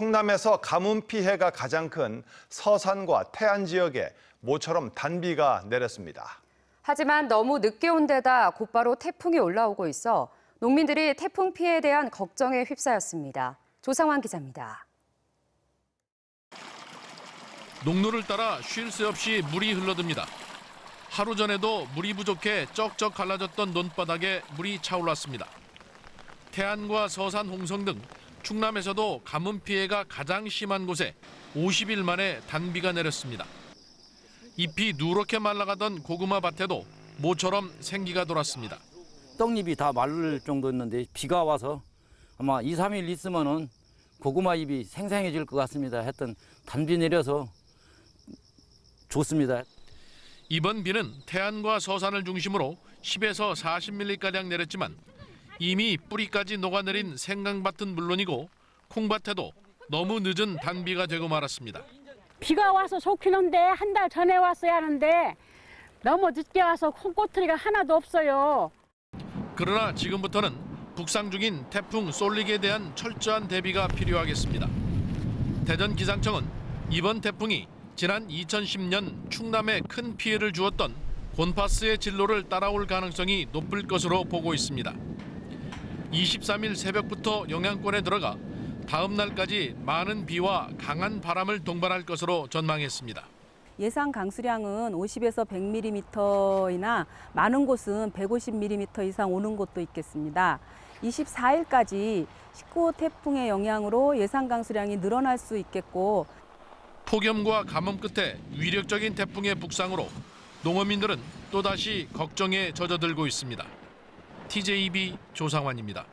충남에서 가뭄 피해가 가장 큰 서산과 태안 지역에 모처럼 단비가 내렸습니다. 하지만 너무 늦게 온 데다 곧바로 태풍이 올라오고 있어 농민들이 태풍 피해에 대한 걱정에 휩싸였습니다. 조상환 기자입니다. 농로를 따라 쉴 새 없이 물이 흘러듭니다. 하루 전에도 물이 부족해 쩍쩍 갈라졌던 논바닥에 물이 차올랐습니다. 태안과 서산, 홍성 등 충남에서도 가뭄 피해가 가장 심한 곳에 50일 만에 단비가 내렸습니다. 잎이 누렇게 말라가던 고구마 밭에도 모처럼 생기가 돌았습니다. 떡잎이 다 마를 정도였는데 비가 와서 아마 2, 3일 있으면은 고구마 잎이 생생해질 것 같습니다. 했던 단비 내려서 좋습니다. 이번 비는 태안과 서산을 중심으로 10에서 40mm가량 내렸지만 이미 뿌리까지 녹아내린 생강밭은 물론이고 콩밭에도 너무 늦은 단비가 되고 말았습니다. 비가 와서 좋기는데 한 달 전에 왔어야 하는데 너무 늦게 와서 콩꼬투리가 하나도 없어요. 그러나 지금부터는 북상 중인 태풍 쏠릭에 대한 철저한 대비가 필요하겠습니다. 대전 기상청은 이번 태풍이 지난 2010년 충남에 큰 피해를 주었던 곤파스의 진로를 따라올 가능성이 높을 것으로 보고 있습니다. 23일 새벽부터 영향권에 들어가 다음 날까지 많은 비와 강한 바람을 동반할 것으로 전망했습니다. 예상 강수량은 50에서 100mm이나 많은 곳은 150mm 이상 오는 곳도 있겠습니다. 24일까지 19호 태풍의 영향으로 예상 강수량이 늘어날 수 있겠고 폭염과 가뭄 끝에 위력적인 태풍의 북상으로 농어민들은 또다시 걱정에 젖어들고 있습니다. TJB 조상환입니다.